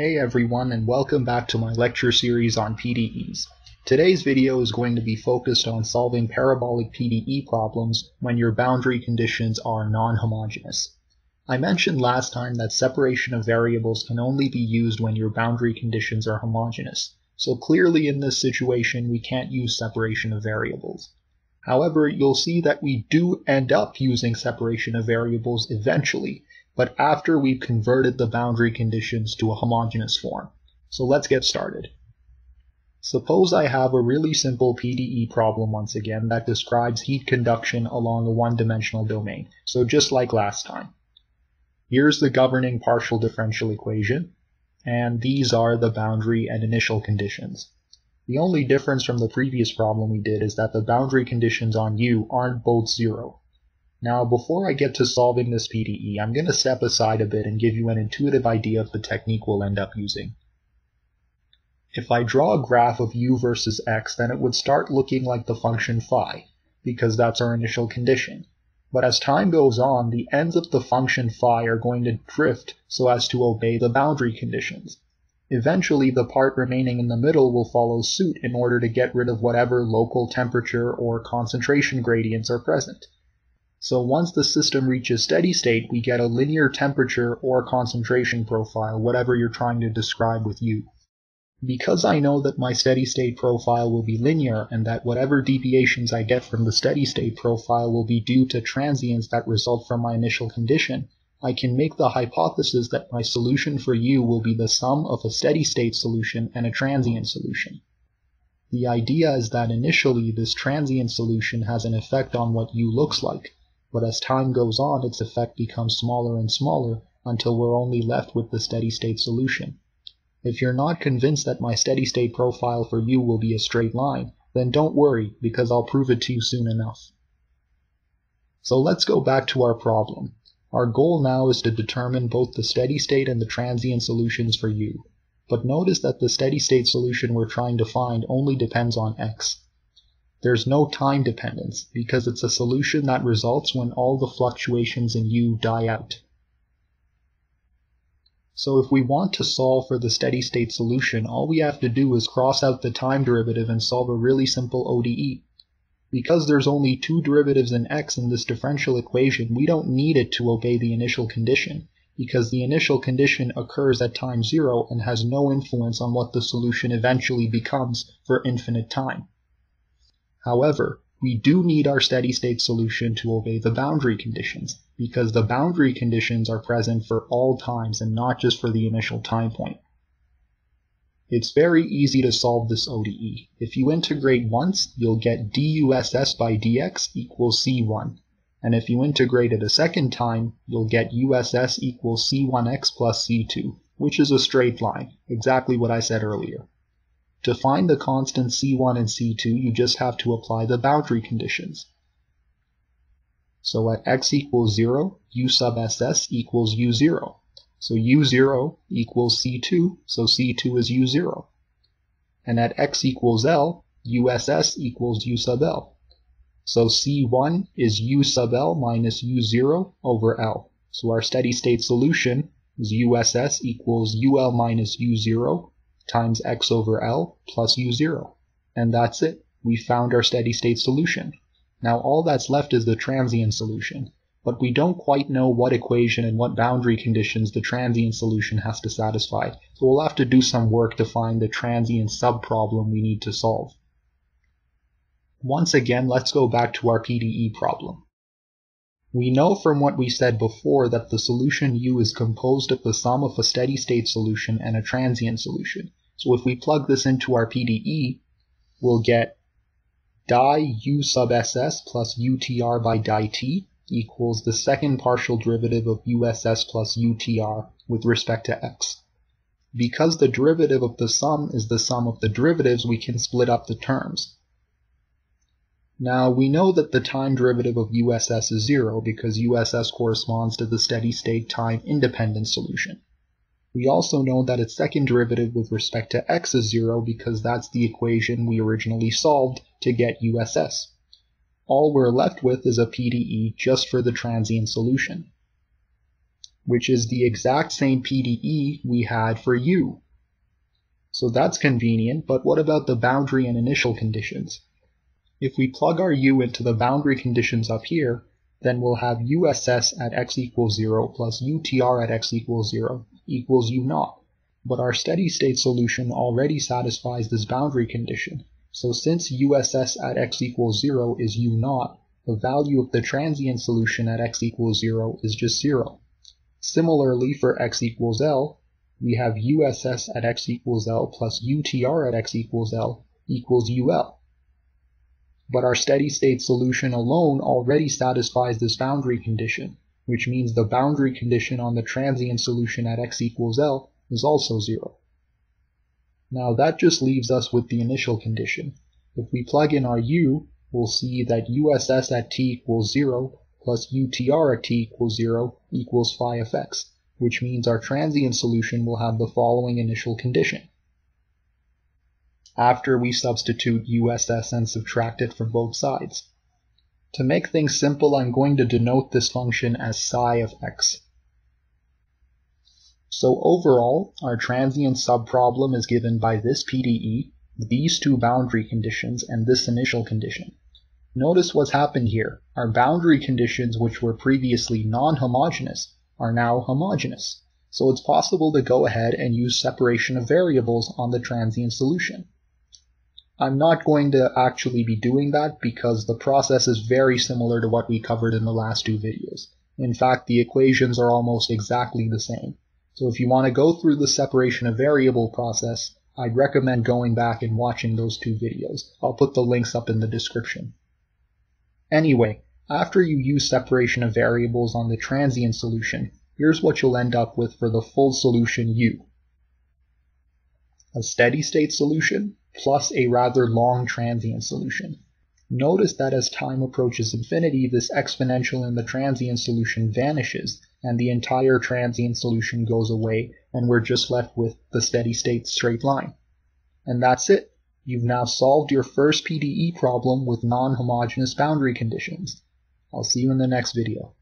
Hey everyone and welcome back to my lecture series on PDEs. Today's video is going to be focused on solving parabolic PDE problems when your boundary conditions are non-homogeneous. I mentioned last time that separation of variables can only be used when your boundary conditions are homogeneous, so clearly in this situation we can't use separation of variables. However, you'll see that we do end up using separation of variables eventually, but after we've converted the boundary conditions to a homogeneous form. So let's get started. Suppose I have a really simple PDE problem once again that describes heat conduction along a one-dimensional domain, so just like last time. Here's the governing partial differential equation, and these are the boundary and initial conditions. The only difference from the previous problem we did is that the boundary conditions on U aren't both zero, now, before I get to solving this PDE, I'm going to step aside a bit and give you an intuitive idea of the technique we'll end up using. If I draw a graph of u versus x, then it would start looking like the function phi, because that's our initial condition. But as time goes on, the ends of the function phi are going to drift so as to obey the boundary conditions. Eventually, the part remaining in the middle will follow suit in order to get rid of whatever local temperature or concentration gradients are present. So once the system reaches steady state, we get a linear temperature or concentration profile, whatever you're trying to describe with U. Because I know that my steady state profile will be linear and that whatever deviations I get from the steady state profile will be due to transients that result from my initial condition, I can make the hypothesis that my solution for U will be the sum of a steady state solution and a transient solution. The idea is that initially this transient solution has an effect on what U looks like, but as time goes on its effect becomes smaller and smaller until we're only left with the steady state solution. If you're not convinced that my steady state profile for U will be a straight line, then don't worry because I'll prove it to you soon enough. So let's go back to our problem. Our goal now is to determine both the steady state and the transient solutions for U. But notice that the steady state solution we're trying to find only depends on x. There's no time dependence, because it's a solution that results when all the fluctuations in U die out. So if we want to solve for the steady state solution, all we have to do is cross out the time derivative and solve a really simple ODE. Because there's only two derivatives in x in this differential equation, we don't need it to obey the initial condition, because the initial condition occurs at time zero and has no influence on what the solution eventually becomes for infinite time. However, we do need our steady state solution to obey the boundary conditions, because the boundary conditions are present for all times and not just for the initial time point. It's very easy to solve this ODE. If you integrate once, you'll get duss by dx equals c1. And if you integrate it a second time, you'll get uss equals c1x plus c2, which is a straight line, exactly what I said earlier. To find the constants C1 and C2, you just have to apply the boundary conditions. So at x equals 0, u sub ss equals u0. So u0 equals c2, so c2 is u0. And at x equals l, uss equals u sub l. So c1 is u sub l minus u0 over l. So our steady state solution is uss equals ul minus u0 times x over L plus u0. And that's it. We found our steady state solution. Now all that's left is the transient solution, but we don't quite know what equation and what boundary conditions the transient solution has to satisfy, so we'll have to do some work to find the transient subproblem we need to solve. Once again, let's go back to our PDE problem. We know from what we said before that the solution U is composed of the sum of a steady state solution and a transient solution. So if we plug this into our PDE, we'll get di u sub ss plus utr by di t equals the second partial derivative of uss plus utr with respect to x. Because the derivative of the sum is the sum of the derivatives, we can split up the terms. Now, we know that the time derivative of USS is zero because USS corresponds to the steady state time independent solution. We also know that its second derivative with respect to x is 0 because that's the equation we originally solved to get USS. All we're left with is a PDE just for the transient solution. which is the exact same PDE we had for u. So that's convenient, but what about the boundary and initial conditions? If we plug our u into the boundary conditions up here, then we'll have USS at x equals 0 plus UTR at x equals 0 equals U naught. But our steady state solution already satisfies this boundary condition. So since USS at x equals 0 is U naught, the value of the transient solution at x equals 0 is just 0. Similarly, for x equals L, we have USS at x equals L plus UTR at x equals L equals UL but our steady state solution alone already satisfies this boundary condition, which means the boundary condition on the transient solution at x equals L is also zero. Now that just leaves us with the initial condition. If we plug in our u, we'll see that USS at t equals 0 plus UTR at t equals 0 equals phi of x, which means our transient solution will have the following initial condition after we substitute USS and subtract it from both sides. To make things simple, I'm going to denote this function as psi of x. So overall, our transient subproblem is given by this PDE, these two boundary conditions, and this initial condition. Notice what's happened here. Our boundary conditions, which were previously non-homogeneous, are now homogeneous. So it's possible to go ahead and use separation of variables on the transient solution. I'm not going to actually be doing that because the process is very similar to what we covered in the last two videos. In fact, the equations are almost exactly the same. So if you want to go through the separation of variable process, I'd recommend going back and watching those two videos. I'll put the links up in the description. Anyway, after you use separation of variables on the transient solution, here's what you'll end up with for the full solution u. A steady state solution plus a rather long transient solution. Notice that as time approaches infinity, this exponential in the transient solution vanishes, and the entire transient solution goes away, and we're just left with the steady state straight line. And that's it. You've now solved your first PDE problem with non-homogeneous boundary conditions. I'll see you in the next video.